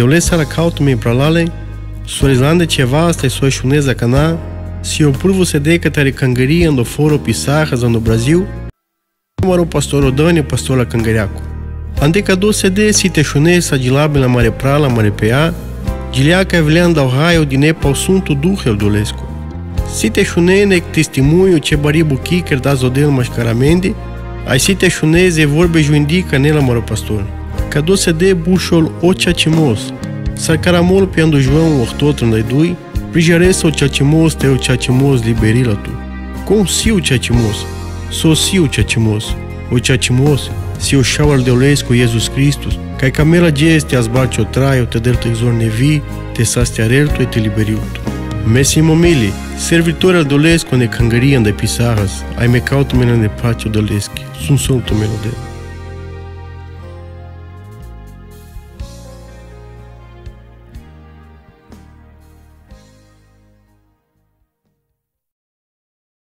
Deolesa la caută me pralale, Surizlande ceva asta e soașuneza cana, se eu purvo se de către cangărie în foro pisarras no Brasil, maro pastor Dani, pastor la cangăriacu. Ande ca do se de te șunesa gilabe la mare prala, mare pea, gileaca evleanda o raio din epa o sunto duhel dolescu. Si te șunene testemunho ce baribu kiker da zodel mascaramendi, ai si te șuneze vorbe juindica nela maro pastor. Ca do se de bușol o ceacimos, Sarcaramol piando João ortotro na idui, prijaresa o chachimos te o chachimos liberila tu. Com si o chachimos, so si o o chachimos, si o shawal de Jesus Christus, cai camela dieste as bate o traio, te del exor nevi, te saste arelto e te liberiuto. Messi momili, servitor dolesco ne cangarian de pisarras, ai me cauto mena ne patio doleschi, sun solto melodel.